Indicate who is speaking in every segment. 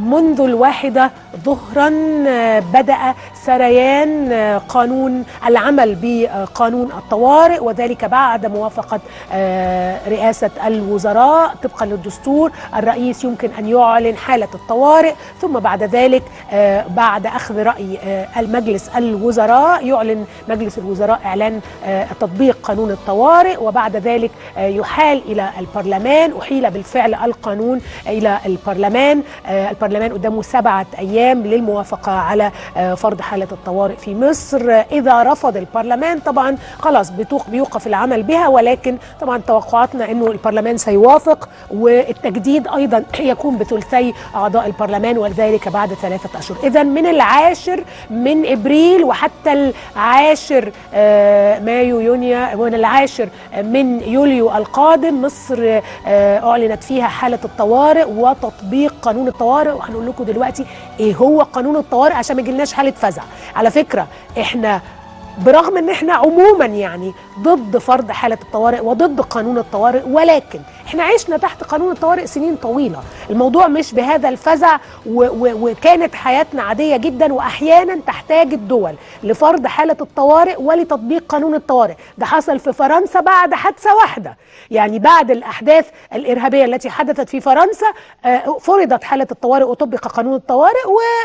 Speaker 1: منذ الواحدة ظهرا بدأ سريان قانون العمل بقانون الطوارئ وذلك بعد موافقة رئاسة الوزراء. طبقا للدستور الرئيس يمكن أن يعلن حالة الطوارئ ثم بعد ذلك بعد أخذ رأي المجلس الوزراء يعلن مجلس الوزراء إعلان تطبيق قانون الطوارئ. وبعد ذلك يحال إلى البرلمان أحيل بالفعل القانون إلى البرلمان البرلمان قدامه سبعة أيام للموافقة على فرض حالة الطوارئ في مصر. إذا رفض البرلمان طبعا خلاص بيوقف العمل بها ولكن طبعا توقعاتنا أنه البرلمان سيوافق والتجديد أيضا يكون بثلثي أعضاء البرلمان وذلك بعد ثلاثة أشهر. إذا من العاشر من إبريل وحتى العاشر مايو يونيو من العاشر من يوليو القادم مصر أعلنت فيها حالة الطوارئ وتطبيق قانون الطوارئ. وهنقول لكم دلوقتي إيه هو قانون الطوارئ عشان ما يجيلناش حالة فزع. على فكرة إحنا برغم إن إحنا عموما يعني ضد فرض حالة الطوارئ وضد قانون الطوارئ ولكن إحنا عشنا تحت قانون الطوارئ سنين طويلة. الموضوع مش بهذا الفزع وكانت حياتنا عادية جدا واحيانا تحتاج الدول لفرض حالة الطوارئ ولتطبيق قانون الطوارئ. ده حصل في فرنسا بعد حادثة واحدة. يعني بعد الأحداث الإرهابية التي حدثت في فرنسا فرضت حالة الطوارئ وطبق قانون الطوارئ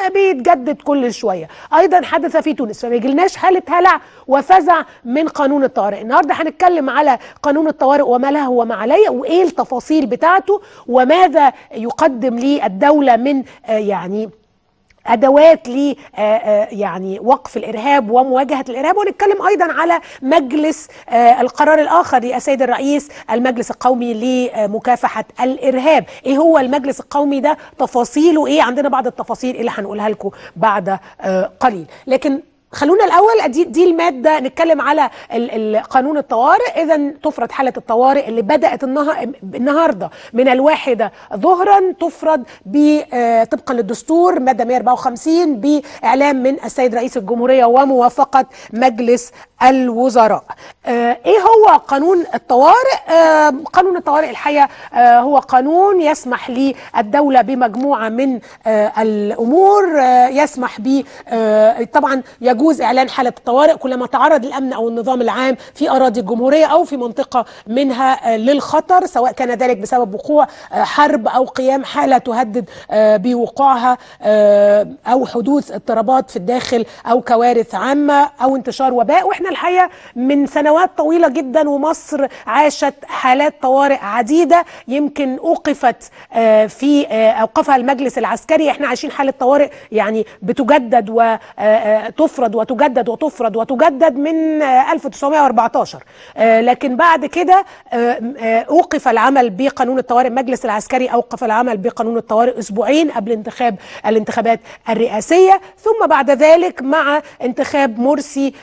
Speaker 1: وبيتجدد كل شوية. أيضا حدث في تونس. فما يجيلناش حالة هلع وفزع من قانون الطوارئ. النهارده هنتكلم على قانون الطوارئ وما له وما عليه وإيه التفاصيل بتاعته وماذا يقدم للدولة من يعني أدوات ل يعني وقف الإرهاب ومواجهة الإرهاب. ونتكلم أيضا على مجلس القرار الآخر للسيد الرئيس المجلس القومي لمكافحة الإرهاب. إيه هو المجلس القومي ده؟ تفاصيله إيه؟ عندنا بعض التفاصيل اللي هنقولها لكم بعد قليل. لكن خلونا الأول دي دي المادة نتكلم على قانون الطوارئ. اذا تفرض حالة الطوارئ اللي بدأت النهارده من الواحدة ظهرا تفرض طبقا للدستور مادة 154 بإعلام من السيد رئيس الجمهورية وموافقة مجلس الوزراء. إيه هو قانون الطوارئ؟ قانون الطوارئ الحقيقة هو قانون يسمح للدولة بمجموعة من الأمور يسمح ب طبعا يجوز إعلان حالة الطوارئ كلما تعرض الأمن أو النظام العام في أراضي الجمهورية أو في منطقة منها للخطر سواء كان ذلك بسبب وقوع حرب أو قيام حالة تهدد بوقوعها أو حدوث اضطرابات في الداخل أو كوارث عامة أو انتشار وباء. وإحنا الحقيقة من سنوات طويلة جدا ومصر عاشت حالات طوارئ عديدة يمكن أوقفت في أوقفها المجلس العسكري. إحنا عايشين حالة طوارئ يعني بتجدد وتفرض وتجدد وتفرض وتجدد من 1914 لكن بعد كده أوقف العمل بقانون الطوارئ. المجلس العسكري أوقف العمل بقانون الطوارئ أسبوعين قبل انتخاب الانتخابات الرئاسية. ثم بعد ذلك مع انتخاب مرسي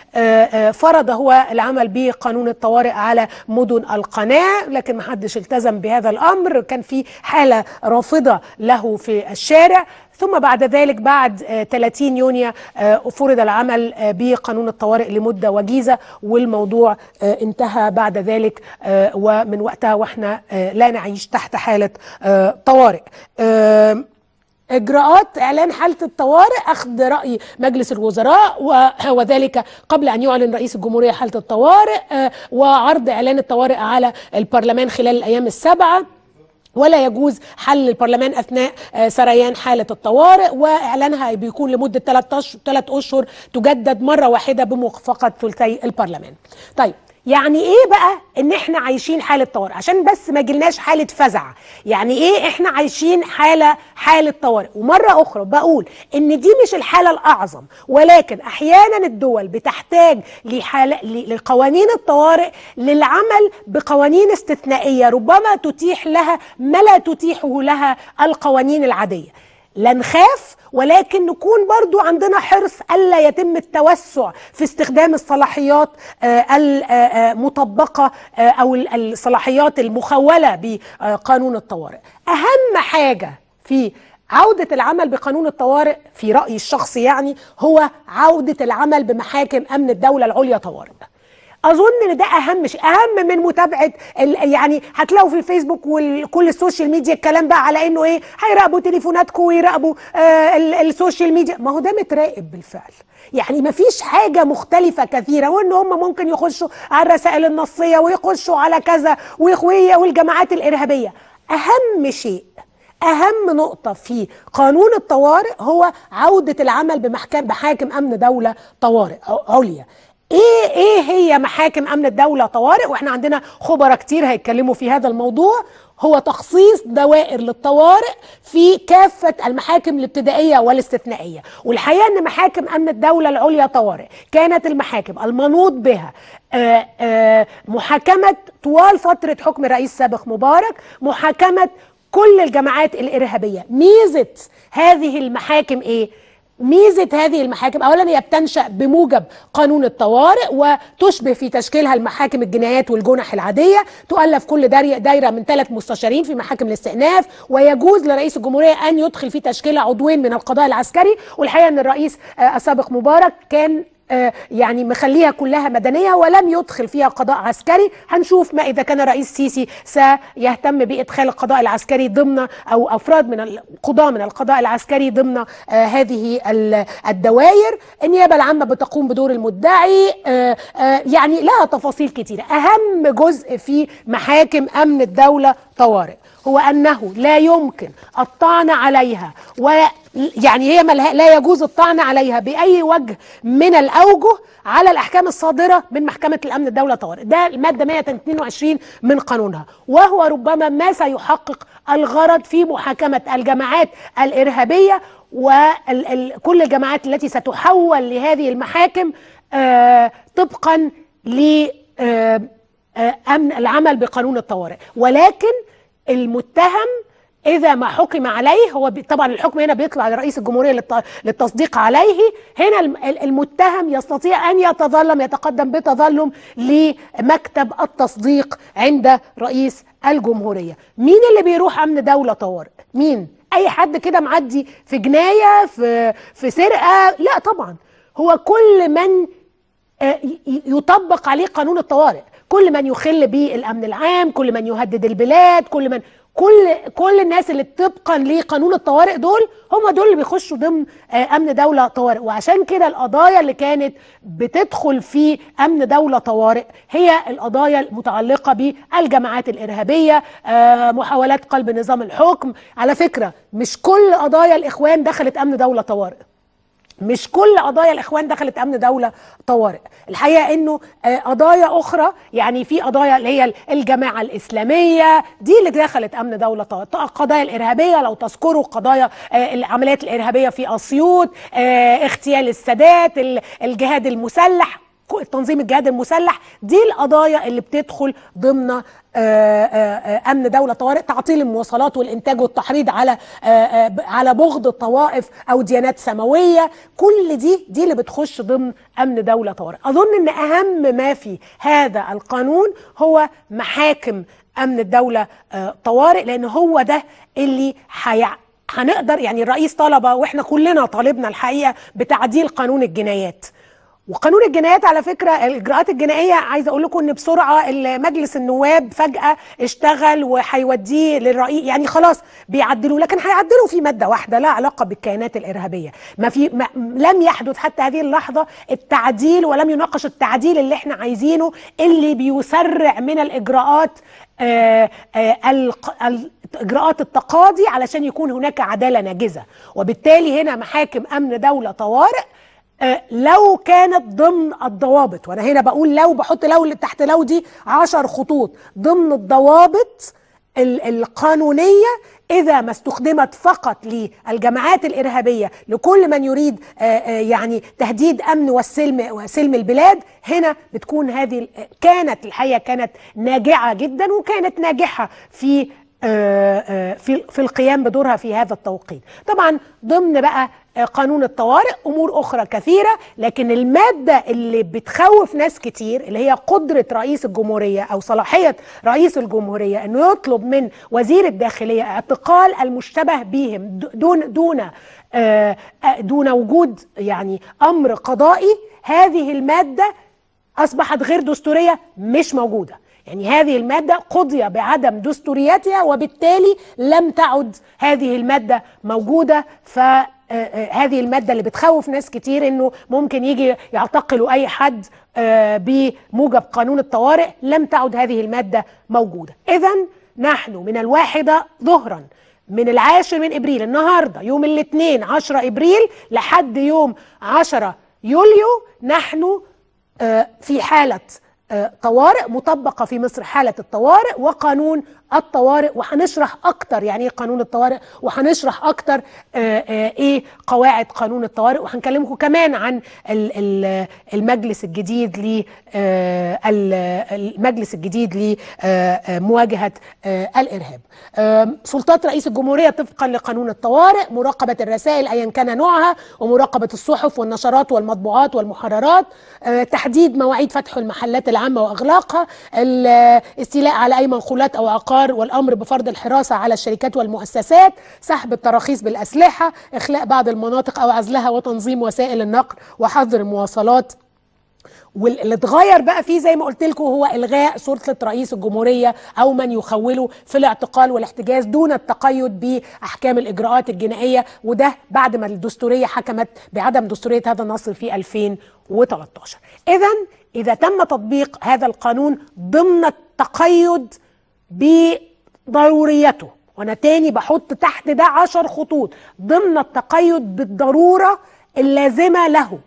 Speaker 1: فرض هو العمل بقانون الطوارئ على مدن القناة لكن ما حدش التزم بهذا الأمر. كان في حالة رافضة له في الشارع. ثم بعد ذلك بعد 30 يونيو فرض العمل بقانون الطوارئ لمدة وجيزة والموضوع انتهى بعد ذلك ومن وقتها وإحنا لا نعيش تحت حالة طوارئ. إجراءات إعلان حالة الطوارئ أخذ رأي مجلس الوزراء وذلك قبل أن يعلن رئيس الجمهورية حالة الطوارئ وعرض إعلان الطوارئ على البرلمان خلال الأيام السبعه ولا يجوز حل البرلمان أثناء سريان حالة الطوارئ وإعلانها بيكون لمدة ثلاث أشهر تجدد مرة واحدة بموافقة ثلثي البرلمان. طيب يعني إيه بقى ان إحنا عايشين حالة طوارئ؟ عشان بس ما جيلناش حالة فزع. يعني إيه إحنا عايشين حالة حالة طوارئ؟ ومرة أخرى بقول إن دي مش الحالة الأعظم ولكن أحيانا الدول بتحتاج لحالة لقوانين الطوارئ للعمل بقوانين استثنائية ربما تتيح لها ما لا تتيحه لها القوانين العادية. لا نخاف ولكن نكون برضو عندنا حرص ألا يتم التوسع في استخدام الصلاحيات المطبقة أو الصلاحيات المخولة بقانون الطوارئ. أهم حاجة في عودة العمل بقانون الطوارئ في رأيي الشخصي يعني هو عودة العمل بمحاكم أمن الدولة العليا طوارئ. أظن إن ده أهم شيء أهم من متابعة يعني هتلاقوا في الفيسبوك وكل ال social media الكلام بقى على إنه إيه هيراقبوا تليفوناتكم ويراقبوا آه ال social media. ما هو ده متراقب بالفعل. يعني ما فيش حاجة مختلفة كثيرة وإن هم ممكن يخشوا على الرسائل النصية ويخشوا على كذا ويخوية والجماعات الإرهابية. أهم شيء أهم نقطة في قانون الطوارئ هو عودة العمل بمحكم بحاكم أمن دولة طوارئ. عليا إيه إيه هي محاكم أمن الدولة طوارئ؟ وإحنا عندنا خبراء كتير هيتكلموا في هذا الموضوع. هو تخصيص دوائر للطوارئ في كافة المحاكم الابتدائية والاستثنائية. والحقيقة أن محاكم أمن الدولة العليا طوارئ. كانت المحاكم المنوط بها آه، آه، محاكمة طوال فترة حكم الرئيس السابق مبارك محاكمة كل الجماعات الإرهابية. ميزة هذه المحاكم إيه؟ ميزة هذه المحاكم اولا هي بتنشأ بموجب قانون الطوارئ وتشبه في تشكيلها المحاكم الجنايات والجنح العادية. تؤلف كل دايرة من ثلاث مستشارين في محاكم الاستئناف ويجوز لرئيس الجمهورية أن يدخل في تشكيلها عضوين من القضاء العسكري. والحقيقة أن الرئيس آه، السابق مبارك كان يعني مخليها كلها مدنية ولم يدخل فيها قضاء عسكري. هنشوف ما إذا كان الرئيس السيسي سيهتم بإدخال القضاء العسكري ضمن أو أفراد من القضاه من القضاء العسكري ضمن آه، هذه الدوائر. النيابة العامة بتقوم بدور المدعي. آه، يعني لها تفاصيل كثيره أهم جزء في محاكم أمن الدولة طوارئ هو أنه لا يمكن الطعن عليها و يعني هي لا يجوز الطعن عليها بأي وجه من الأوجه على الأحكام الصادرة من محكمة الأمن الدولة طوارئ. ده المادة 122 من قانونها. وهو ربما ما سيحقق الغرض في محاكمة الجماعات الإرهابية وكل الجماعات التي ستحول لهذه المحاكم آه طبقا ل آه آه العمل بقانون الطوارئ. ولكن المتهم إذا ما حكم عليه هو طبعا الحكم هنا بيطلع لرئيس الجمهورية للتصديق عليه. هنا المتهم يستطيع أن يتظلم يتقدم بتظلم لمكتب التصديق عند رئيس الجمهورية. مين اللي بيروح أمن دولة طوارئ؟ مين؟ أي حد كده معدي في جناية في في سرقة؟ لا طبعا. هو كل من آه، يطبق عليه قانون الطوارئ. كل من يخل بالامن العام كل من يهدد البلاد كل من كل كل الناس اللي طبقا لقانون الطوارئ دول هم دول اللي بيخشوا ضمن آه، أمن دولة طوارئ. وعشان كده القضايا اللي كانت بتدخل في أمن دولة طوارئ هي القضايا المتعلقة بالجماعات الإرهابية آه، محاولات قلب نظام الحكم. على فكرة مش كل قضايا الإخوان دخلت أمن دولة طوارئ. مش كل قضايا الإخوان دخلت أمن دولة طوارئ. الحقيقة إنه آه، قضايا أخرى يعني في قضايا اللي هي الجماعة الإسلامية دي اللي دخلت أمن دولة طوارئ. القضايا الإرهابية لو تذكروا قضايا آه، العمليات الإرهابية في أسيوط آه، اغتيال السادات الجهاد المسلح. تنظيم الجهاد المسلح دي القضايا اللي بتدخل ضمن آه، آه، آه، أمن دولة طوارئ تعطيل المواصلات والإنتاج والتحريض على على بغض الطوائف أو ديانات سماوية. كل دي دي اللي بتخش ضمن أمن دولة طوارئ. أظن إن أهم ما في هذا القانون هو محاكم أمن الدولة طوارئ لأن هو ده اللي حي... هنقدر يعني الرئيس طلب وإحنا كلنا طالبنا الحقيقة بتعديل قانون الجنايات. وقانون الجنايات على فكرة الإجراءات الجنائية عايزة أقول لكم إن بسرعة مجلس النواب فجأة اشتغل وهيوديه للرئيس يعني خلاص بيعدلوا لكن هيعدلوا في مادة واحدة لا علاقة بالكيانات الإرهابية. ما في ما لم يحدث حتى هذه اللحظة التعديل ولم يناقش التعديل اللي إحنا عايزينه اللي بيسرع من الإجراءات آآ آآ إجراءات التقاضي علشان يكون هناك عدالة ناجزة. وبالتالي هنا محاكم أمن دولة طوارئ آه، لو كانت ضمن الضوابط وأنا هنا بقول لو بحط لو اللي تحت لو دي عشر خطوط ضمن الضوابط القانونية إذا ما استخدمت فقط للجماعات الإرهابية لكل من يريد آه، آه، يعني تهديد أمن والسلم وسلم البلاد هنا بتكون هذه كانت الحقيقة كانت ناجعة جدا وكانت ناجحة في في في القيام بدورها في هذا التوقيت. طبعا ضمن بقى قانون الطوارئ أمور أخرى كثيرة لكن المادة اللي بتخوف ناس كتير اللي هي قدرة رئيس الجمهورية أو صلاحية رئيس الجمهورية إنه يطلب من وزير الداخلية اعتقال المشتبه بهم دون دون آه، آه، دون وجود يعني أمر قضائي هذه المادة أصبحت غير دستورية مش موجودة. يعني هذه المادة قضي بعدم دستوريتها وبالتالي لم تعد هذه المادة موجودة. ف هذه المادة اللي بتخوف ناس كتير إنه ممكن يجي يعتقلوا أي حد بموجب قانون الطوارئ لم تعد هذه المادة موجودة. اذا نحن من الواحدة ظهرا من العاشر من إبريل النهارده يوم الاثنين 10 إبريل لحد يوم 10 يوليو نحن في حالة طوارئ مطبقة في مصر حالة الطوارئ وقانون الطوارئ وهنشرح أكتر يعني إيه قانون الطوارئ وهنشرح أكتر إيه قواعد قانون الطوارئ وهنكلمكم كمان عن المجلس الجديد ل المجلس الجديد لمواجهة الإرهاب. سلطات رئيس الجمهورية طبقا لقانون الطوارئ مراقبة الرسائل أيا كان نوعها ومراقبة الصحف والنشرات والمطبوعات والمحررات. تحديد مواعيد فتح المحلات العامة وإغلاقها. الاستيلاء على أي منقولات أو عقار والأمر بفرض الحراسة على الشركات والمؤسسات سحب التراخيص بالأسلحة إخلاء بعض المناطق أو عزلها وتنظيم وسائل النقل وحظر المواصلات. واللي اتغير بقى فيه زي ما قلت لكم هو إلغاء سلطه رئيس الجمهورية أو من يخوله في الاعتقال والاحتجاز دون التقيد بأحكام الإجراءات الجنائية. وده بعد ما الدستورية حكمت بعدم دستورية هذا النص في 2013 اذا إذا تم تطبيق هذا القانون ضمن التقيد بضروريته. وأنا تاني بحط تحت ده عشر خطوط ضمن التقيد بالضرورة اللازمة له.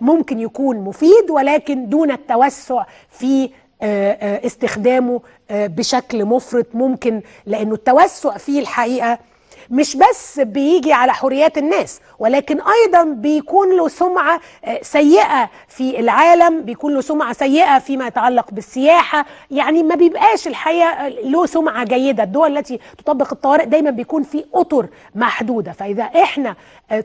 Speaker 1: ممكن يكون مفيد ولكن دون التوسع في استخدامه بشكل مفرط ممكن لأنه التوسع فيه الحقيقة مش بس بيجي على حريات الناس ولكن أيضا بيكون له سمعة سيئة في العالم بيكون له سمعة سيئة فيما يتعلق بالسياحة. يعني ما بيبقاش الحقيقة له سمعة جيدة. الدول التي تطبق الطوارئ دايما بيكون في أطر محدودة. فإذا إحنا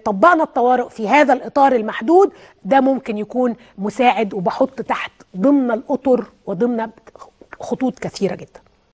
Speaker 1: طبقنا الطوارئ في هذا الإطار المحدود ده ممكن يكون مساعد وبحط تحت ضمن الأطر وضمن خطوط كثيرة جدا.